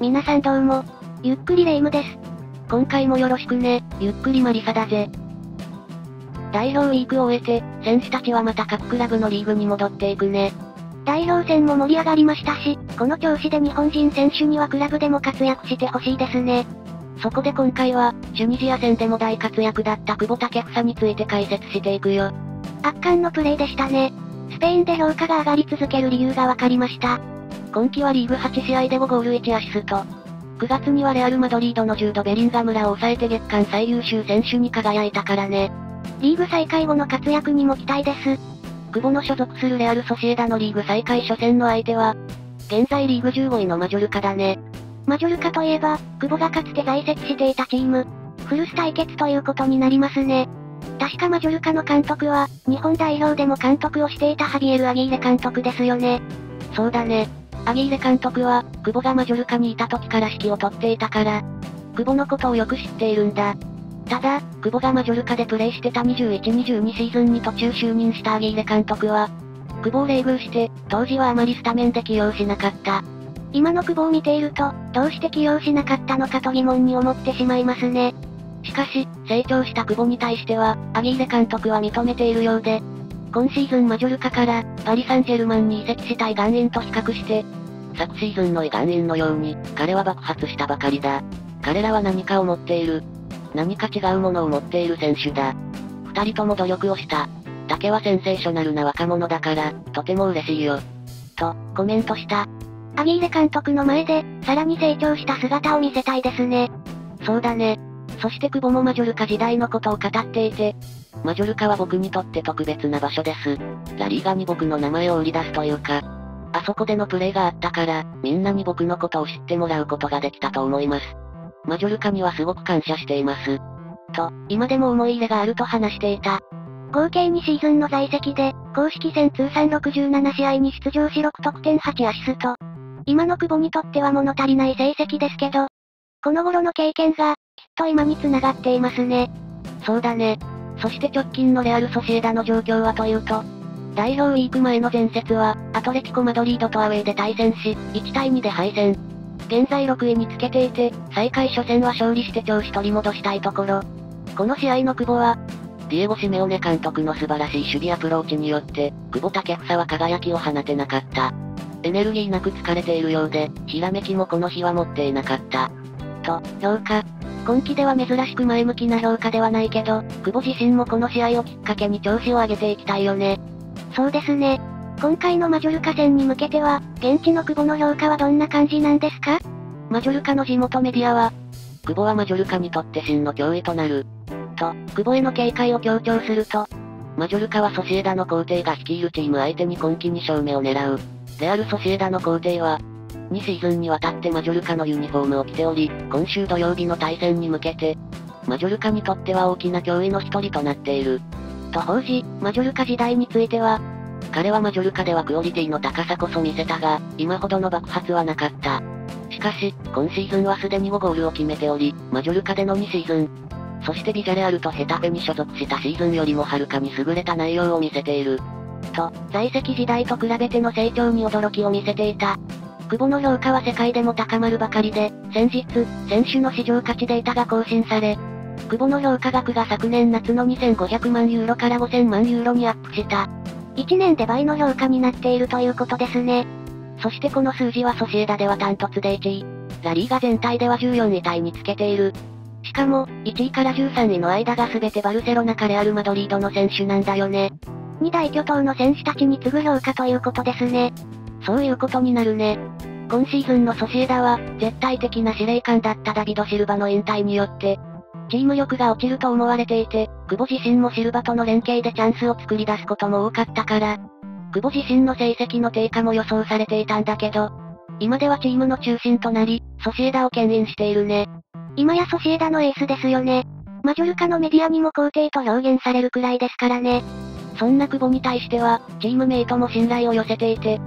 皆さんどうも。ゆっくりレ夢ムです。今回もよろしくね、ゆっくりマリサだぜ。代表ウィークを終えて、選手たちはまた各クラブのリーグに戻っていくね。代表戦も盛り上がりましたし、この調子で日本人選手にはクラブでも活躍してほしいですね。そこで今回は、チュニジア戦でも大活躍だった久保建英について解説していくよ。圧巻のプレーでしたね。スペインで評価が上がり続ける理由がわかりました。今季はリーグ8試合で5ゴール1アシスト。9月にはレアル・マドリードのジュード・ベリンガムらを抑えて月間最優秀選手に輝いたからね。リーグ再開後の活躍にも期待です。久保の所属するレアル・ソシエダのリーグ再開初戦の相手は、現在リーグ15位のマジョルカだね。マジョルカといえば、久保がかつて在籍していたチーム、フルス対決ということになりますね。確かマジョルカの監督は、日本代表でも監督をしていたハビエル・アギーレ監督ですよね。そうだね。アギーレ監督は、久保がマジョルカにいた時から指揮を執っていたから、久保のことをよく知っているんだ。ただ、久保がマジョルカでプレイしてた21-22シーズンに途中就任したアギーレ監督は、久保を冷遇して、当時はあまりスタメンで起用しなかった。今の久保を見ていると、どうして起用しなかったのかと疑問に思ってしまいますね。しかし、成長した久保に対しては、アギーレ監督は認めているようで、今シーズンマジョルカから、パリ・サンジェルマンに移籍したイガンインと比較して、昨シーズンのイガンインのように、彼は爆発したばかりだ。彼らは何かを持っている。何か違うものを持っている選手だ。二人とも努力をした。竹はセンセーショナルな若者だから、とても嬉しいよ。と、コメントした。アギーレ監督の前で、さらに成長した姿を見せたいですね。そうだね。そして久保もマジョルカ時代のことを語っていて、マジョルカは僕にとって特別な場所です。ラリーガに僕の名前を売り出すというか、あそこでのプレーがあったから、みんなに僕のことを知ってもらうことができたと思います。マジョルカにはすごく感謝しています。と、今でも思い入れがあると話していた。合計2シーズンの在籍で、公式戦通算67試合に出場し6得点8アシスト。今の久保にとっては物足りない成績ですけど、この頃の経験が、きっと今に繋がっていますね。そうだね。そして直近のレアル・ソシエダの状況はというと、代表ウィーク前の前節は、アトレティコ・マドリードとアウェイで対戦し、1対2で敗戦。現在6位につけていて、再開初戦は勝利して調子取り戻したいところ。この試合の久保は、ディエゴ・シメオネ監督の素晴らしい守備アプローチによって、久保建英は輝きを放てなかった。エネルギーなく疲れているようで、ひらめきもこの日は持っていなかった。と、評価。今季では珍しく前向きな評価ではないけど、久保自身もこの試合をきっかけに調子を上げていきたいよね。そうですね。今回のマジョルカ戦に向けては、現地の久保の評価はどんな感じなんですか？マジョルカの地元メディアは、久保はマジョルカにとって真の脅威となる。と、久保への警戒を強調すると、マジョルカはソシエダの皇帝が率いるチーム相手に今季に勝目を狙う。レアル・ソシエダの皇帝は、2シーズンにわたってマジョルカのユニフォームを着ており、今週土曜日の対戦に向けて、マジョルカにとっては大きな脅威の一人となっている。と報じ、マジョルカ時代については、彼はマジョルカではクオリティの高さこそ見せたが、今ほどの爆発はなかった。しかし、今シーズンはすでに5ゴールを決めており、マジョルカでの2シーズン、そしてビジャレアルとヘタフェに所属したシーズンよりもはるかに優れた内容を見せている。と、在籍時代と比べての成長に驚きを見せていた。久保の評価は世界でも高まるばかりで、先日、選手の市場価値データが更新され、久保の評価額が昨年夏の2500万ユーロから5000万ユーロにアップした。1年で倍の評価になっているということですね。そしてこの数字はソシエダでは単突で1位。ラリーガ全体では14位タイにつけている。しかも、1位から13位の間が全てバルセロナかレアル・マドリードの選手なんだよね。二大巨頭の選手たちに次ぐ評価ということですね。そういうことになるね。今シーズンのソシエダは、絶対的な司令官だったダビド・シルバの引退によって、チーム力が落ちると思われていて、久保自身もシルバとの連携でチャンスを作り出すことも多かったから、久保自身の成績の低下も予想されていたんだけど、今ではチームの中心となり、ソシエダを牽引しているね。今やソシエダのエースですよね。マジョルカのメディアにも皇帝と表現されるくらいですからね。そんな久保に対しては、チームメイトも信頼を寄せていて、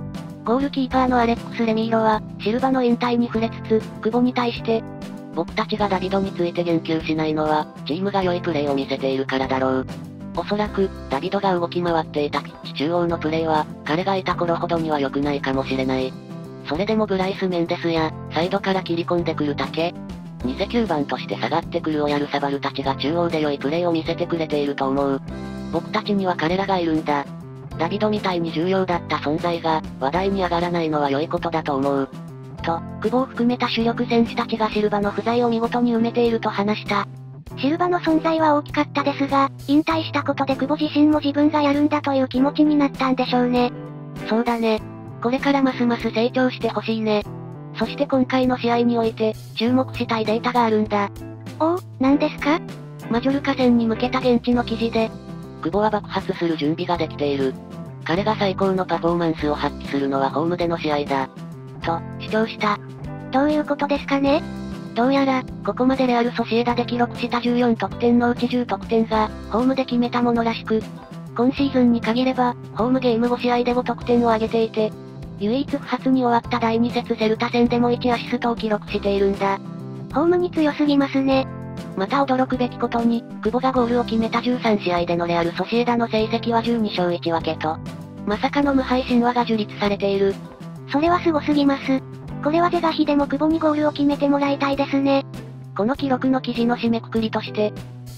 ゴールキーパーのアレックス・レミーロは、シルバの引退に触れつつ、久保に対して、僕たちがダビドについて言及しないのは、チームが良いプレーを見せているからだろう。おそらく、ダビドが動き回っていたピッチ中央のプレーは、彼がいた頃ほどには良くないかもしれない。それでもブライス・メンデスや、サイドから切り込んでくる竹、偽9番として下がってくるオヤルサバルたちが中央で良いプレーを見せてくれていると思う。僕たちには彼らがいるんだ。ダビドみたいに重要だった存在が、話題に上がらないのは良いことだと思う。と、久保を含めた主力選手たちがシルバの不在を見事に埋めていると話した。シルバの存在は大きかったですが、引退したことで久保自身も自分がやるんだという気持ちになったんでしょうね。そうだね。これからますます成長してほしいね。そして今回の試合において、注目したいデータがあるんだ。おお、何ですか？マジョルカ戦に向けた現地の記事で、久保は爆発する準備ができている。彼が最高のパフォーマンスを発揮するのはホームでの試合だ。と、主張した？どういうことですかね？どうやら、ここまでレアル・ソシエダで記録した14得点のうち10得点が、ホームで決めたものらしく、今シーズンに限れば、ホームゲーム5試合で5得点を挙げていて、唯一不発に終わった第2節セルタ戦でも1アシストを記録しているんだ。ホームに強すぎますね。また驚くべきことに、久保がゴールを決めた13試合でのレアル・ソシエダの成績は12勝1分けと、まさかの無敗神話が樹立されている。それはすごすぎます。これは是が非でも久保にゴールを決めてもらいたいですね。この記録の記事の締めくくりとして、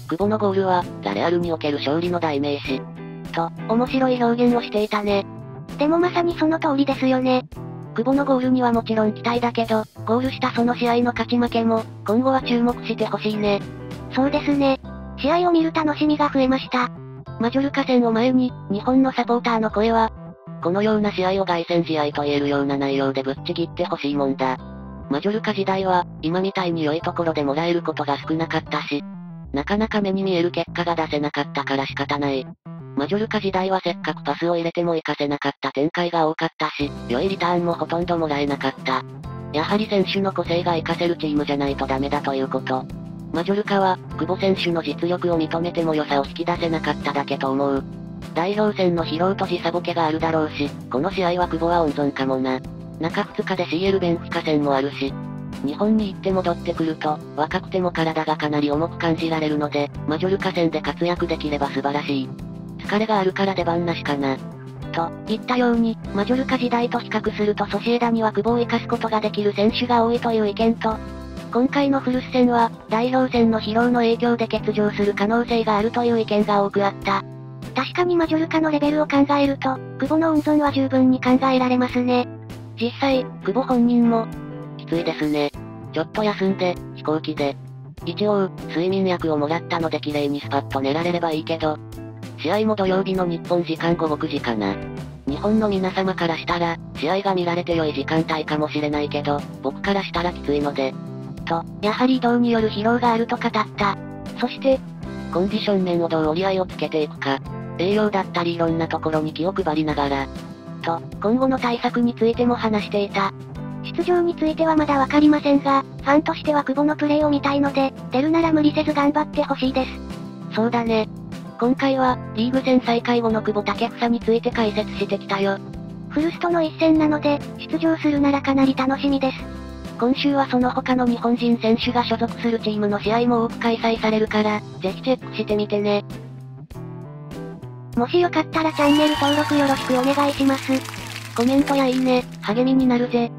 久保のゴールは、ラレアルにおける勝利の代名詞。と、面白い表現をしていたね。でもまさにその通りですよね。久保のゴールにはもちろん期待だけど、ゴールしたその試合の勝ち負けも、今後は注目してほしいね。そうですね。試合を見る楽しみが増えました。マジョルカ戦を前に、日本のサポーターの声は、このような試合を凱旋試合と言えるような内容でぶっちぎってほしいもんだ。マジョルカ時代は、今みたいに良いところでもらえることが少なかったし、なかなか目に見える結果が出せなかったから仕方ない。マジョルカ時代はせっかくパスを入れても活かせなかった展開が多かったし、良いリターンもほとんどもらえなかった。やはり選手の個性が活かせるチームじゃないとダメだということ。マジョルカは、久保選手の実力を認めても良さを引き出せなかっただけと思う。代表戦の疲労と時差ボケがあるだろうし、この試合は久保は温存かもな。中2日で CL ベンフィカ戦もあるし、日本に行って戻ってくると、若くても体がかなり重く感じられるので、マジョルカ戦で活躍できれば素晴らしい。疲れがあるから出番なしかな。と、言ったように、マジョルカ時代と比較するとソシエダには久保を生かすことができる選手が多いという意見と、今回の古巣戦は、代表戦の疲労の影響で欠場する可能性があるという意見が多くあった。確かにマジョルカのレベルを考えると、久保の温存は十分に考えられますね。実際、久保本人も、きついですね。ちょっと休んで、飛行機で。一応、睡眠薬をもらったので綺麗にスパッと寝られればいいけど、試合も土曜日の日本時間午後9時かな。日本の皆様からしたら、試合が見られて良い時間帯かもしれないけど、僕からしたらきついので、と、やはり移動による疲労があると語った。そして、コンディション面をどう折り合いをつけていくか。栄養だったりいろんなところに気を配りながら。と、今後の対策についても話していた。出場についてはまだわかりませんが、ファンとしては久保のプレーを見たいので、出るなら無理せず頑張ってほしいです。そうだね。今回は、リーグ戦再開後の久保建英について解説してきたよ。フルストの一戦なので、出場するならかなり楽しみです。今週はその他の日本人選手が所属するチームの試合も多く開催されるから、ぜひチェックしてみてね。もしよかったらチャンネル登録よろしくお願いします。コメントやいいね、励みになるぜ。